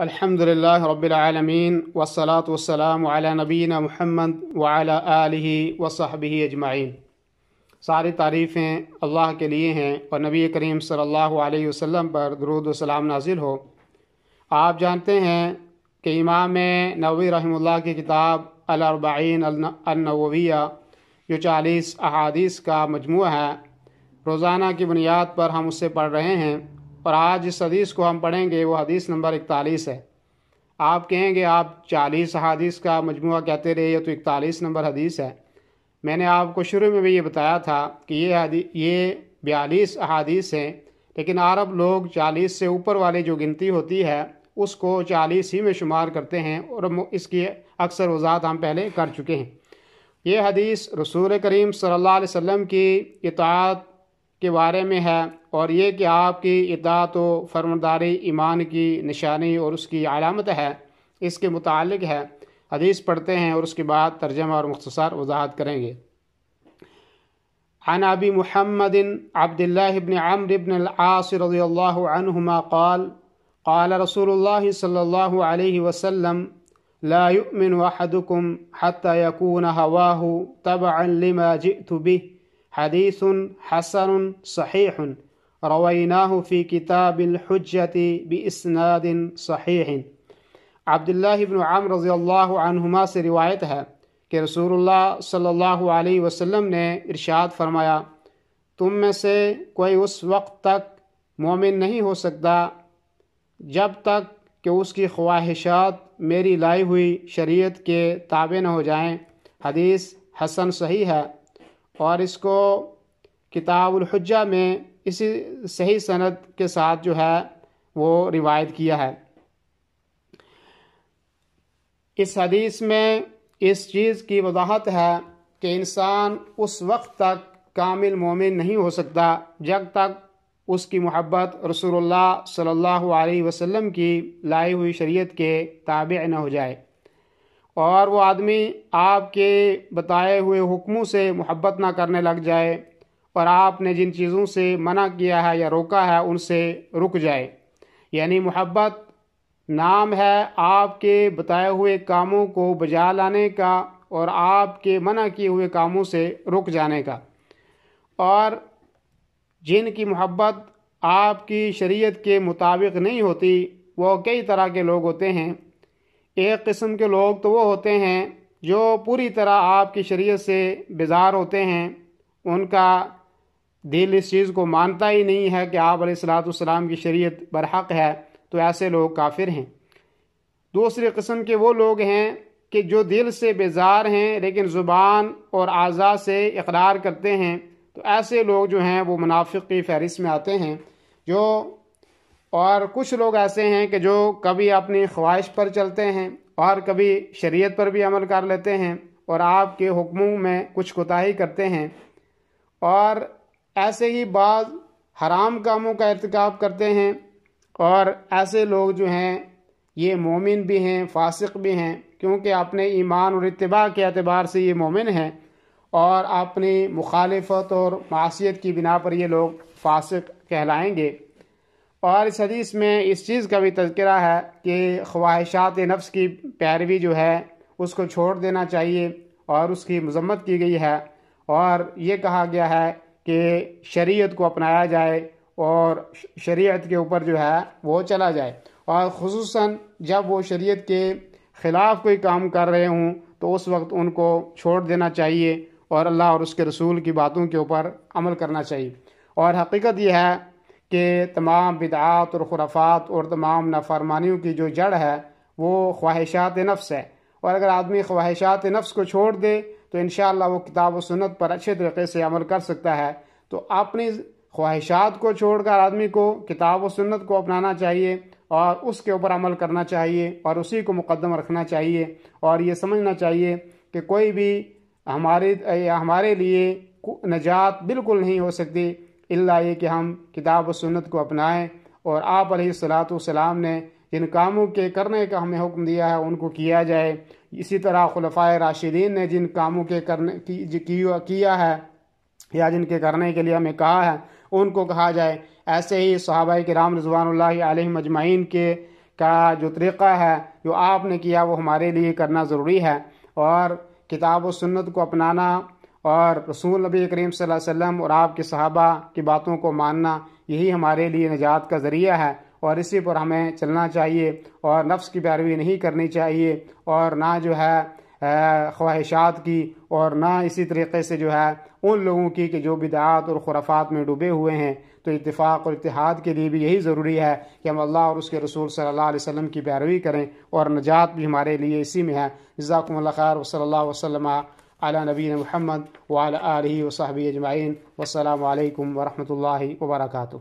الحمد للہ رب العالمین والصلاة والسلام علی نبینا محمد وعلی آلہ وصحبہ اجمعین۔ ساری تعریفیں اللہ کے لیے ہیں اور نبی کریم صلی اللہ علیہ وسلم پر درود و سلام نازل ہو۔ آپ جانتے ہیں کہ امام نووی رحمہ اللہ کی کتاب الاربعین النوویہ، جو چالیس احادیث کا مجموعہ ہے، روزانہ کی بنیاد پر ہم اس سے پڑھ رہے ہیں۔ اور آج جس حدیث کو ہم پڑھیں گے، وہ حدیث نمبر اکتالیس ہے۔ آپ کہیں گے، آپ چالیس حدیث کا مجموعہ کہتے رہے، یہ تو اکتالیس نمبر حدیث ہے۔ میں نے آپ کو شروع میں بھی یہ بتایا تھا کہ یہ حدیث یہ بیالیس احادیث ہیں، لیکن عرب لوگ چالیس سے اوپر والی جو گنتی ہوتی ہے، اس کو چالیس ہی میں شمار کرتے ہیں اور اس کی اکثر وضاحت ہم پہلے کر چکے ہیں۔ یہ حدیث رسول کریم صلی اللہ علیہ وسلم کی اطاعت کے بارے میں ہے اور یہ کہ آپ کی اطاعت و فرمداری ایمان کی نشانی اور اس کی علامت ہے، اس کے متعلق ہے۔ حدیث پڑھتے ہیں اور اس کے بعد ترجمہ اور مختصر وضاحت کریں گے۔ عن ابی محمد عبد الله بن عمرو بن العاص رضي الله عنهما قال قال رسول الله صلى الله عليه وسلم، لا يؤمن احدكم حتى يكون هواه تبعا لما جئت به۔ حديث حسن صحيح رويناه في كتاب الحجة بإسناد صحيح عبداللہ ابن عام رضی اللہ عنہما سے روایت ہے کہ رسول اللہ صلی اللہ علیہ وسلم نے ارشاد فرمایا، تم میں سے کوئی اس وقت تک مومن نہیں ہو سکتا جب تک کہ اس کی خواہشات میری لائی ہوئی شریعت کے تابع نہ ہو جائیں۔ حدیث حسن صحیح ہے۔ اور اس کو کتاب الحجہ میں اسی صحیح صنعت کے ساتھ جو ہے وہ روایت کیا ہے۔ اس حدیث میں اس چیز کی وضاحت ہے کہ انسان اس وقت تک کامل مومن نہیں ہو سکتا جب تک اس کی محبت رسول اللہ صلی اللہ علیہ وسلم کی لائی ہوئی شریعت کے تابع نہ ہو جائے۔ اور وہ آدمی آپ کے بتائے ہوئے حکموں سے محبت نہ کرنے لگ جائے اور آپ نے جن چیزوں سے منع کیا ہے یا روکا ہے ان سے رک جائے۔ یعنی محبت نام ہے آپ کے بتائے ہوئے کاموں کو بجا لانے کا اور آپ کے منع کیے ہوئے کاموں سے رک جانے کا۔ اور جن کی محبت آپ کی شریعت کے مطابق نہیں ہوتی، وہ کئی طرح کے لوگ ہوتے ہیں۔ ایک قسم کے لوگ تو وہ ہوتے ہیں جو پوری طرح آپ کی شریعت سے بیزار ہوتے ہیں۔ ان کا دل اس چیز کو مانتا ہی نہیں ہے کہ آپ علیہ السلاۃ والسلام کی شریعت برحق ہے، تو ایسے لوگ کافر ہیں۔ دوسری قسم کے وہ لوگ ہیں کہ جو دل سے بیزار ہیں لیکن زبان اور اعضاء سے اقرار کرتے ہیں۔ تو ایسے لوگ جو ہیں وہ منافق کی فہرست میں آتے ہیں جو اور کچھ لوگ ایسے ہیں کہ جو کبھی اپنی خواہش پر چلتے ہیں اور کبھی شریعت پر بھی عمل کر لیتے ہیں اور آپ کے حکموں میں کچھ کوتاہی کرتے ہیں اور ایسے ہی بعض حرام کاموں کا ارتکاب کرتے ہیں اور ایسے لوگ جو ہیں، یہ مومن بھی ہیں، فاسق بھی ہیں، کیونکہ اپنے ایمان اور اتباع کے اعتبار سے یہ مومن ہیں اور اپنی مخالفت اور معاشیت کی بنا پر یہ لوگ فاسق کہلائیں گے۔ اور اس حدیث میں اس چیز کا بھی تذکرہ ہے کہ خواہشات نفس کی پیروی جو ہے، اس کو چھوڑ دینا چاہیے اور اس کی مذمت کی گئی ہے۔ اور یہ کہا گیا ہے کہ شریعت کو اپنایا جائے اور شریعت کے اوپر جو ہے وہ چلا جائے۔ اور خصوصاً جب وہ شریعت کے خلاف کوئی کام کر رہے ہوں، تو اس وقت ان کو چھوڑ دینا چاہیے اور اللہ اور اس کے رسول کی باتوں کے اوپر عمل کرنا چاہیے۔ اور حقیقت یہ ہے کہ تمام بدعات اور خرافات اور تمام نافرمانیوں کی جو جڑ ہے، وہ خواہشات نفس ہے۔ اور اگر آدمی خواہشات نفس کو چھوڑ دے، تو انشاءاللہ وہ کتاب و سنت پر اچھے طریقے سے عمل کر سکتا ہے۔ تو اپنی خواہشات کو چھوڑ کر آدمی کو کتاب و سنت کو اپنانا چاہیے اور اس کے اوپر عمل کرنا چاہیے اور اسی کو مقدم رکھنا چاہیے۔ اور یہ سمجھنا چاہیے کہ کوئی بھی ہمارے ہمارے لیے نجات بالکل نہیں ہو سکتی۔ اللہ یہ کہ ہم کتاب و سنت کو اپنائیں اور آپ علیہ الصلاۃ والسلام نے جن کاموں کے کرنے کا ہمیں حکم دیا ہے، ان کو کیا جائے۔ اسی طرح خلفۂ راشدین نے جن کاموں کے کرنے کیا ہے یا جن کے کرنے کے لیے ہمیں کہا ہے، ان کو کہا جائے۔ ایسے ہی صحابہ کے رام رضوان اللہ علیہ مجمعین کے کا جو طریقہ ہے، جو آپ نے کیا، وہ ہمارے لیے کرنا ضروری ہے۔ اور کتاب و سنت کو اپنانا اور رسول نبی کریم صلی اللہ علیہ وسلم اور آپ کے صحابہ کی باتوں کو ماننا یہی ہمارے لیے نجات کا ذریعہ ہے اور اسی پر ہمیں چلنا چاہیے اور نفس کی پیروی نہیں کرنی چاہیے اور نہ جو ہے خواہشات کی اور نہ اسی طریقے سے جو ہے ان لوگوں کی کہ جو بدعات اور خرافات میں ڈوبے ہوئے ہیں۔ تو اتفاق اور اتحاد کے لیے بھی یہی ضروری ہے کہ ہم اللہ اور اس کے رسول صلی اللہ علیہ وسلم کی پیروی کریں اور نجات بھی ہمارے لیے اسی میں ہے۔ جزاکم اللہ خیر و صلی اللہ وسلم على نبينا محمد وعلى آله وصحبه أجمعين والسلام عليكم ورحمة الله وبركاته.